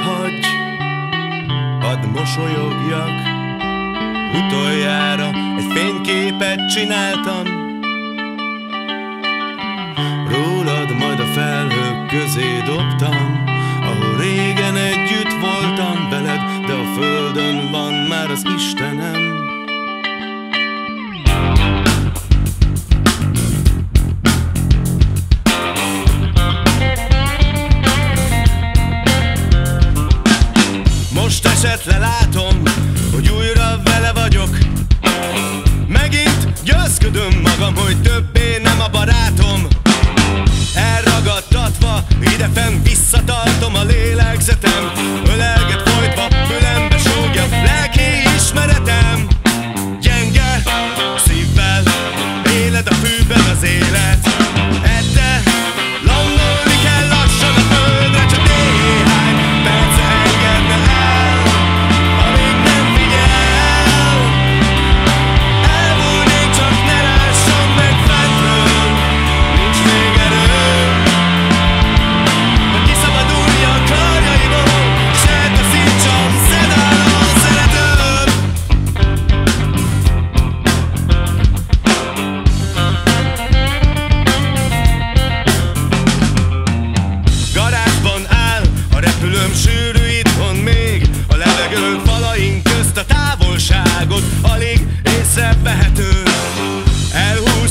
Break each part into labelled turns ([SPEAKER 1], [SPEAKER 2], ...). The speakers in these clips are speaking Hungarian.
[SPEAKER 1] hagyj, hadd mosolyogjak. Utoljára egy fényképet csináltam, rólad majd a felhők közé dobtam. Most esetre látom, hogy újra vele vagyok. Megint győzködöm magam, hogy többé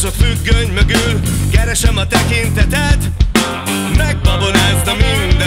[SPEAKER 1] a függöny mögül Keresem a tekintetet Megbabonázna mind.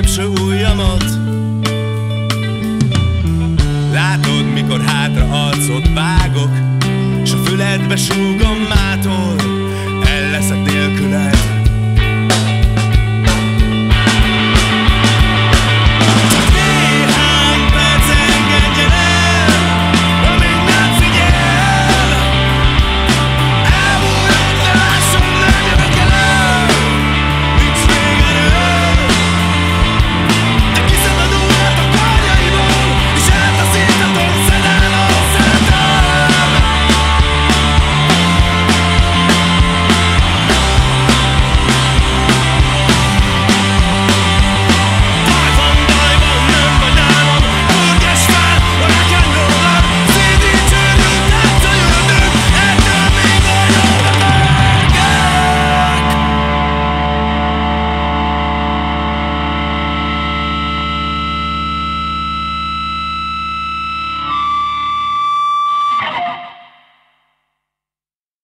[SPEAKER 1] középső ujjamat. Látod, mikor hátra arcot vágok S a füledbe súgom mától Elleszek